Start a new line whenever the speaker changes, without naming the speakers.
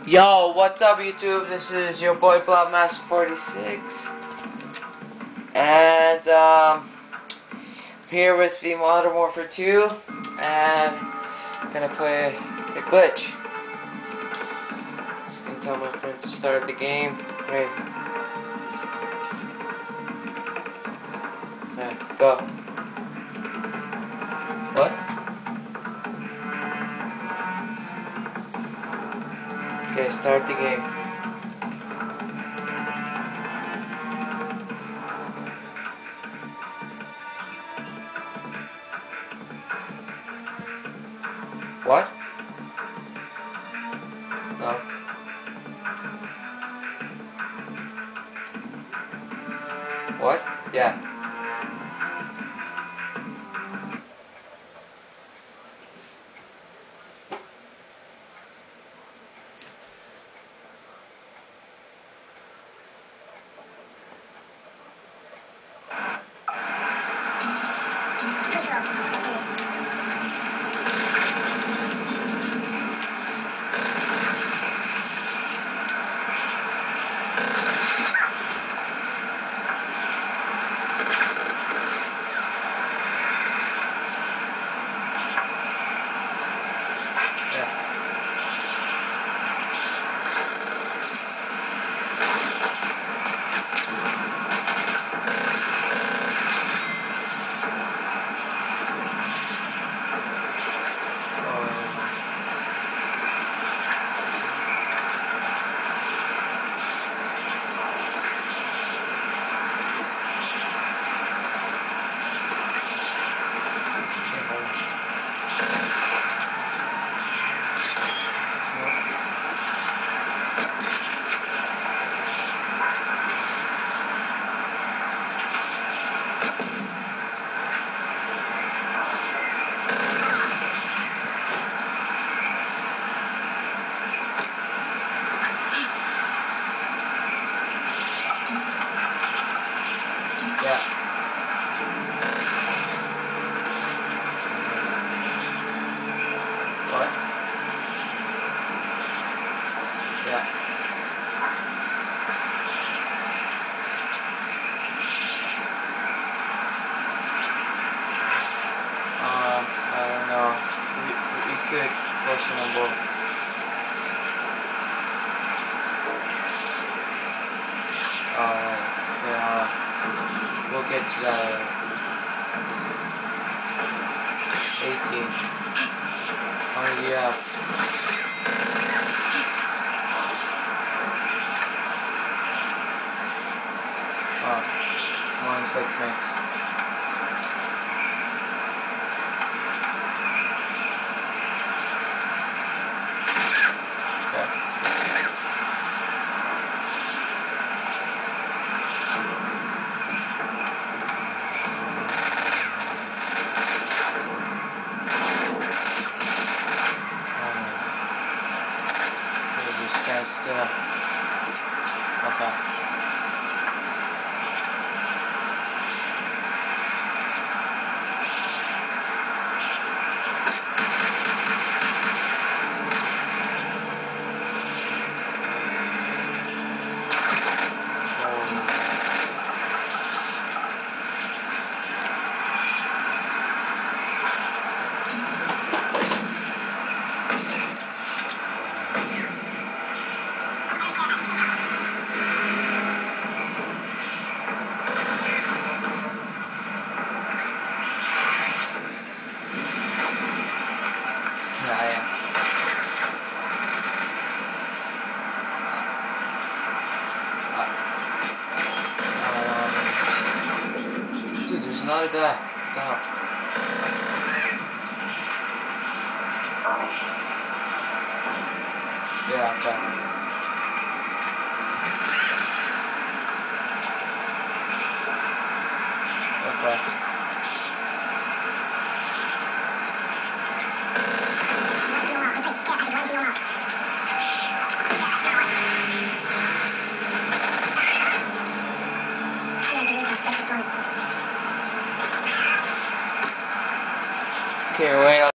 Yo, what's up YouTube? This is your boy Blobmaster46 And um I'm here with the Modern Warfare 2 and I'm gonna play a glitch. Just gonna tell my friends to start the game. Hey. Alright, go. What? Okay, start the game. What? No. What? Yeah. Yeah. Yeah. What? Yeah. Uh, I don't know. We, we could question them both. Alright, yeah. We'll get that. 18. How many do you have? Oh, mine's like mixed. Okay. Alright. Okay, just stand still. 这就是哪里的？等会对啊乖乖 Okay, wait.